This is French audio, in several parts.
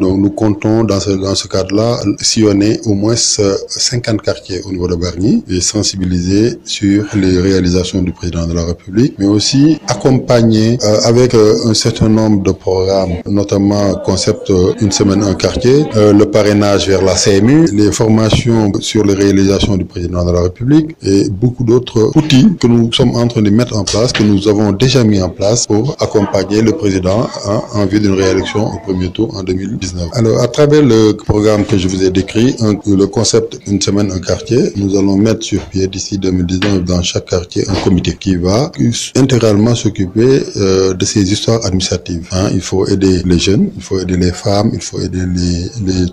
Donc nous comptons dans ce, dans ce cadre-là sillonner au moins 50 quartiers au niveau de Bargny et sensibiliser sur les réalisations du président de la République, mais aussi accompagner euh, avec euh, un certain nombre de programmes, notamment concept euh, une semaine un quartier, euh, le parrainage vers la CMU, les formations sur les réalisations du président de la République et beaucoup d'autres outils que nous sommes en train de mettre en place, que nous avons déjà mis en place pour accompagner le président hein, en vue d'une réélection au premier tour en 2020. Alors, à travers le programme que je vous ai décrit, le concept une semaine, un quartier, nous allons mettre sur pied d'ici 2019 dans chaque quartier un comité qui va intégralement s'occuper euh, de ces histoires administratives. Hein. Il faut aider les jeunes, il faut aider les femmes, il faut aider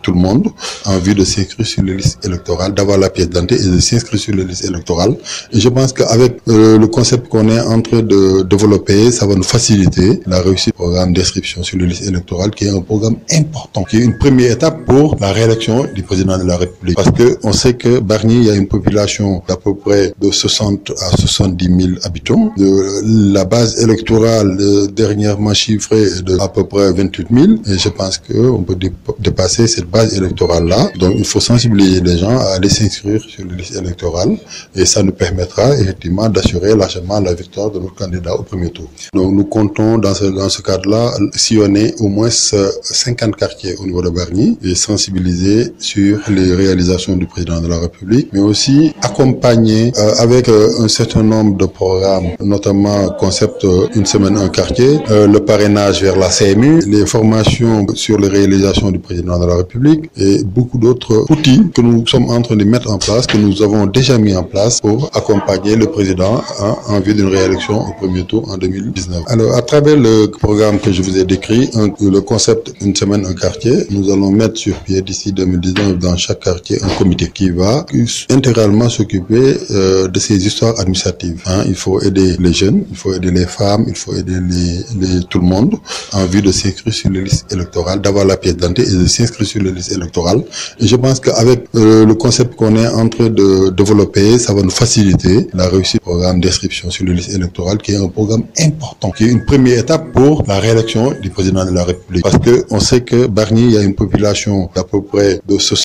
tout le monde en vue de s'inscrire sur les listes électorales, d'avoir la pièce d'identité et de s'inscrire sur les listes électorales. Et je pense qu'avec euh, le concept qu'on est en train de développer, ça va nous faciliter la réussite du programme d'inscription sur les listes électorales qui est un programme important qui est une première étape pour la réélection du président de la République. Parce que on sait que y a une population d'à peu près de 60 à 70 000 habitants. La base électorale euh, dernièrement chiffrée est de à peu près 28 000. Et je pense qu'on peut dépasser cette base électorale-là. Donc il faut sensibiliser les gens à aller s'inscrire sur les listes électorales. Et ça nous permettra effectivement d'assurer largement la victoire de notre candidat au premier tour. Donc nous comptons dans ce, dans ce cadre-là sillonner au moins 50 quartiers au niveau de Bargny et sensibiliser sur les réalisations du président de la République, mais aussi accompagner euh, avec euh, un certain nombre de programmes, notamment concept euh, une semaine un quartier, le parrainage vers la CMU, les formations sur les réalisations du président de la République et beaucoup d'autres outils que nous sommes en train de mettre en place, que nous avons déjà mis en place pour accompagner le président hein, en vue d'une réélection au premier tour en 2019. Alors, à travers le programme que je vous ai décrit, un, le concept une semaine un quartier, nous allons mettre sur pied d'ici 2019 dans chaque quartier un comité qui va intégralement s'occuper euh, de ces histoires administratives. Hein. Il faut aider les jeunes, il faut aider les femmes, il faut aider tout le monde en vue de s'inscrire sur les listes électorales, d'avoir la pièce d'identité et de s'inscrire sur les listes électorales. Et je pense qu'avec euh, le concept qu'on est en train de développer, ça va nous faciliter la réussite du programme d'inscription sur les listes électorales qui est un programme important, qui est une première étape pour la réélection du président de la République. Parce que on sait que Barnier, il y a une population d'à peu près de